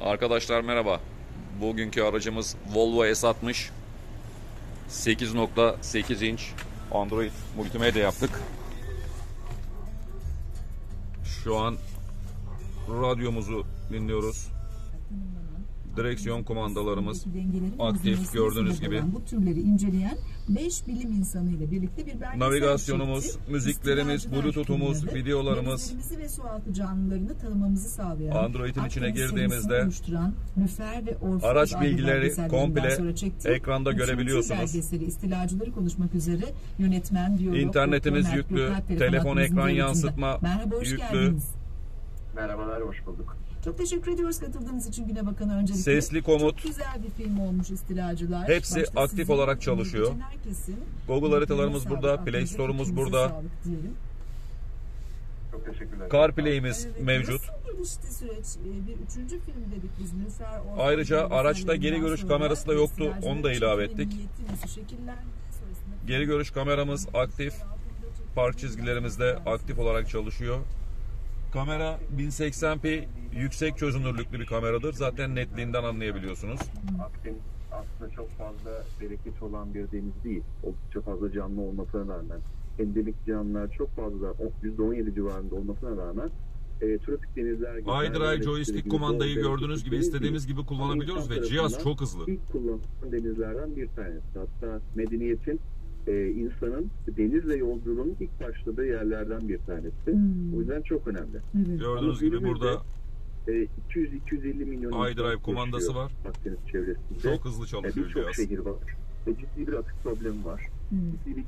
Arkadaşlar merhaba. Bugünkü aracımız Volvo S60. 8.8 inç Android multimedya yaptık. Şu an radyomuzu dinliyoruz. Direksiyon kumandalarımız aktif gördüğünüz gibi. Bu türleri inceleyen 5 bilim insanı ile birlikte bir belgesel Navigasyonumuz, çekti. müziklerimiz, bluetooth'umuz, videolarımız, ve sualtı canlılarını tanımamızı sağlayan Android'in içine girdiğimizde araç bilgileri komple ekranda görebiliyorsunuz. belgeseli istilacıları konuşmak üzere yönetmen, doktor Mert yüklü, telefon ekran yansıtma Merhaba, hoş yüklü. Merhabalar, hoş bulduk. Çok teşekkür ediyoruz katıldığınız için Güne Bakan'a öncelikle. Sesli komut. Çok güzel bir film olmuş istilacılar. Hepsi Başta aktif olarak çalışıyor. herkesin Google haritalarımız sağlık, burada, Play Store'umuz burada. Çok teşekkürler. CarPlay'imiz Evet, mevcut. Nasıl gelişti süreç? Ee, Bir üçüncü film dedik biz. Orhan Ayrıca araçta geri görüş kamerası da yoktu, onu da ilave ettik. Geri görüş kameramız aktif. Park çizgilerimiz de aktif olarak çalışıyor. Kamera 1080p yüksek çözünürlüklü bir kameradır. Zaten netliğinden anlayabiliyorsunuz. Akdeniz aslında çok fazla bereket olan bir deniz değil. Oldukça fazla canlı olmasına rağmen, endemik canlılar çok fazla, o- %17 civarında olmasına rağmen e, tropik denizler gibi... joystick kumandayı gördüğünüz gibi istediğimiz gibi kullanabiliyoruz ve cihaz çok hızlı. İlk kullanılan denizlerden bir tanesi. Hatta medeniyetin, e, insanın denizle yolculuğun ilk başladığı yerlerden bir tanesi. Hmm. O yüzden çok önemli. Evet. Gördüğünüz gibi burada E, 200-250 milyon iDrive kumandası var. Akdeniz çevresinde. Çok hızlı E, çalışıyor Birçok cihaz. şehir var. Ve ciddi bir atık problemi var. Hmm. Ciddi bir